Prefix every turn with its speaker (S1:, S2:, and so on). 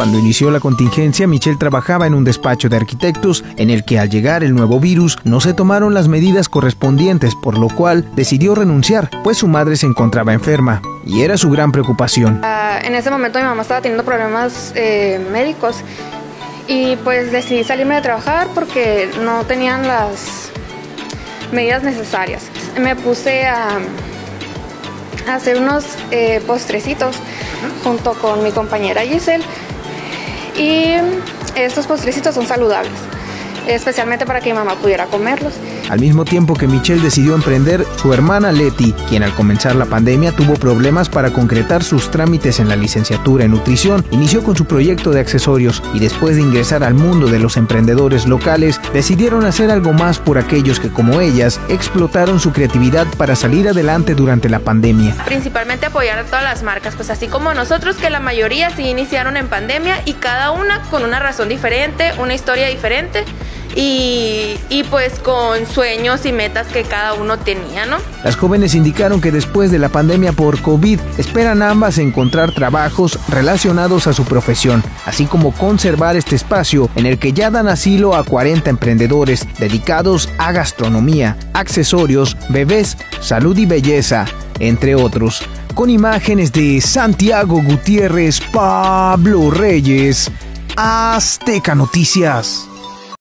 S1: Cuando inició la contingencia, Michelle trabajaba en un despacho de arquitectos en el que al llegar el nuevo virus no se tomaron las medidas correspondientes, por lo cual decidió renunciar, pues su madre se encontraba enferma y era su gran preocupación.
S2: Ah, en ese momento mi mamá estaba teniendo problemas eh, médicos y pues decidí salirme de trabajar porque no tenían las medidas necesarias. Me puse a, hacer unos eh, postrecitos junto con mi compañera Giselle y estos postrecitos son saludables especialmente para que mi mamá pudiera comerlos.
S1: Al mismo tiempo que Michelle decidió emprender, su hermana Leti, quien al comenzar la pandemia tuvo problemas para concretar sus trámites en la licenciatura en nutrición, inició con su proyecto de accesorios y después de ingresar al mundo de los emprendedores locales, decidieron hacer algo más por aquellos que como ellas explotaron su creatividad para salir adelante durante la pandemia.
S3: Principalmente apoyar a todas las marcas, pues así como nosotros que la mayoría sí iniciaron en pandemia y cada una con una razón diferente, una historia diferente y, pues con sueños y metas que cada uno tenía, ¿no?
S1: Las jóvenes indicaron que después de la pandemia por COVID esperan ambas encontrar trabajos relacionados a su profesión, así como conservar este espacio en el que ya dan asilo a 40 emprendedores dedicados a gastronomía, accesorios, bebés, salud y belleza, entre otros. Con imágenes de Santiago Gutiérrez, Pablo Reyes, Azteca Noticias.